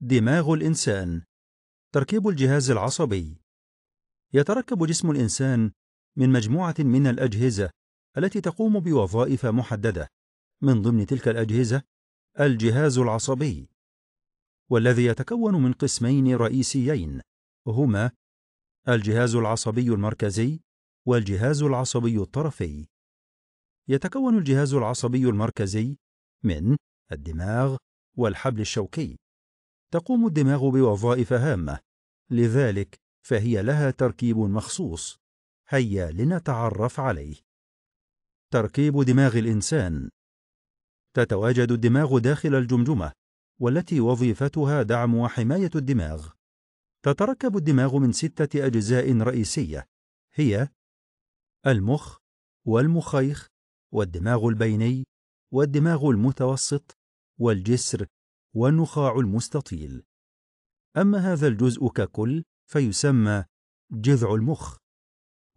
دماغ الإنسان. تركيب الجهاز العصبي. يتركب جسم الإنسان من مجموعة من الأجهزة التي تقوم بوظائف محددة. من ضمن تلك الأجهزة الجهاز العصبي. والذي يتكون من قسمين رئيسيين. هما الجهاز العصبي المركزي والجهاز العصبي الطرفي. يتكون الجهاز العصبي المركزي من الدماغ والحبل الشوكي. تقوم الدماغ بوظائف هامة. لذلك فهي لها تركيب مخصوص. هيا لنتعرف عليه. تركيب دماغ الإنسان. تتواجد الدماغ داخل الجمجمة والتي وظيفتها دعم وحماية الدماغ. تتركب الدماغ من ستة أجزاء رئيسية هي المخ والمخيخ والدماغ البيني والدماغ المتوسط والجسر والنخاع المستطيل. أما هذا الجزء ككل فيسمى جذع المخ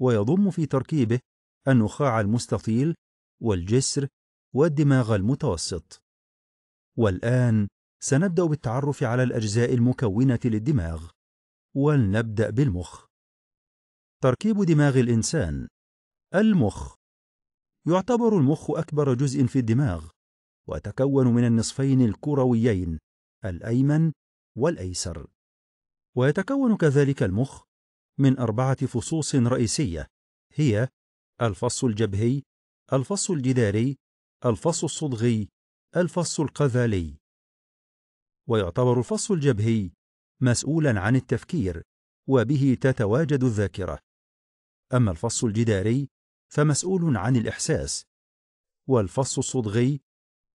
ويضم في تركيبه النخاع المستطيل والجسر والدماغ المتوسط. والآن سنبدأ بالتعرف على الأجزاء المكونة للدماغ. ولنبدأ بالمخ. تركيب دماغ الإنسان. المخ. يعتبر المخ أكبر جزء في الدماغ. ويتكون من النصفين الكرويين الأيمن والأيسر. ويتكون كذلك المخ من أربعة فصوص رئيسية هي الفص الجبهي الفص الجداري الفص الصدغي الفص القذالي. ويعتبر الفص الجبهي مسؤولا عن التفكير وبه تتواجد الذاكرة. أما الفص الجداري فمسؤول عن الإحساس والفص الصدغي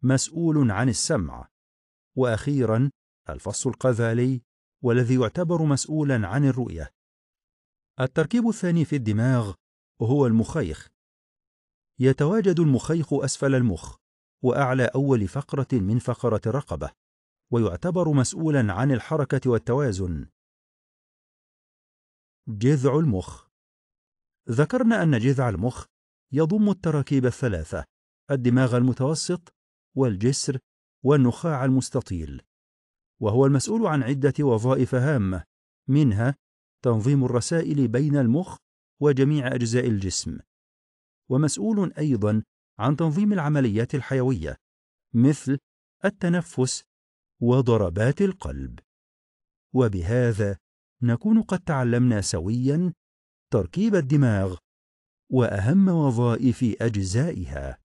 مسؤول عن السمع. وأخيرا الفص القذالي والذي يعتبر مسؤولا عن الرؤية. التركيب الثاني في الدماغ هو المخيخ. يتواجد المخيخ أسفل المخ وأعلى أول فقرة من فقرة الرقبة ويعتبر مسؤولا عن الحركة والتوازن. جذع المخ. ذكرنا أن جذع المخ يضم التراكيب الثلاثة الدماغ المتوسط والجسر والنخاع المستطيل وهو المسؤول عن عدة وظائف هامة منها تنظيم الرسائل بين المخ وجميع أجزاء الجسم ومسؤول أيضا عن تنظيم العمليات الحيوية مثل التنفس وضربات القلب. وبهذا نكون قد تعلمنا سويا تركيب الدماغ وأهم وظائف أجزائها.